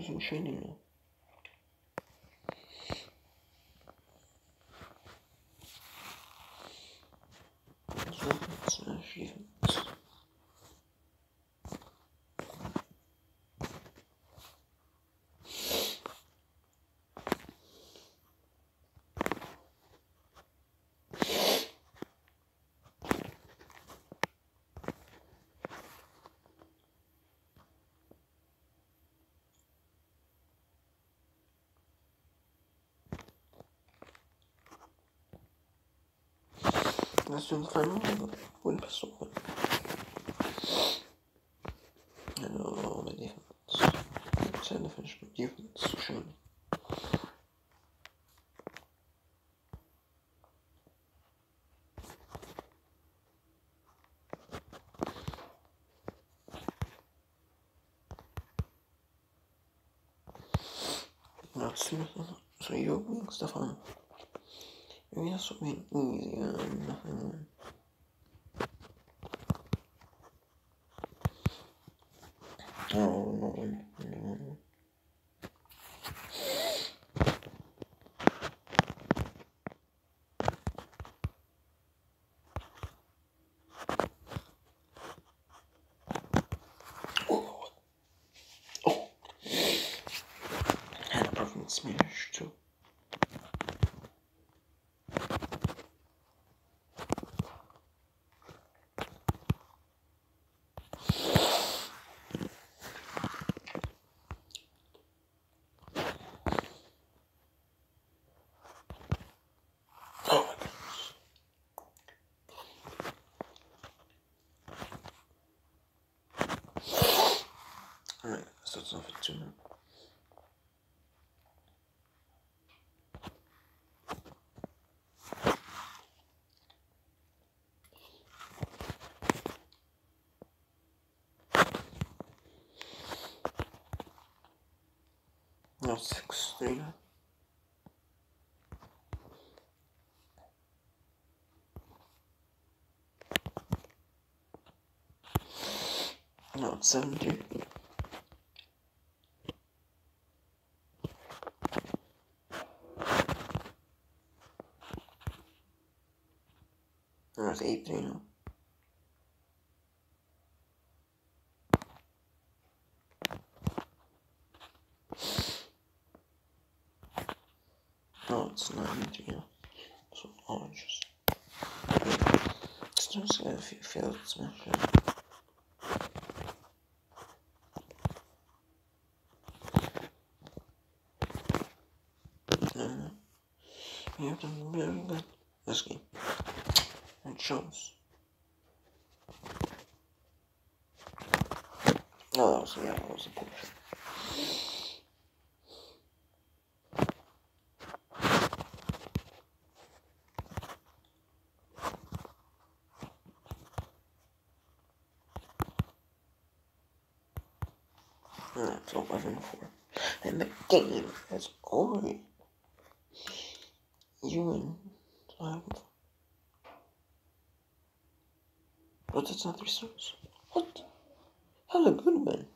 das ist ein schöner Look. So, jetzt äh, schieben. Das sind zwei Monate und Personen. Hello, my difference. Send a finish my difference, surely. Not seriously, so you're being stuff on. Maybe that's what easier nothing. Um, oh no. Oh, oh. oh. And a perfect smash too. Alright, so it's off at two now. Six, three now. No, it's seven two. No, it's eight three now. No, it's nine three now. So oranges. It's just a few failed smash. No, no. You have done very good this game. It shows. Oh, that was, yeah, that was a. Alright, it's 11 4. And the game is over. You win. But that's not three stars. What? Hella good win.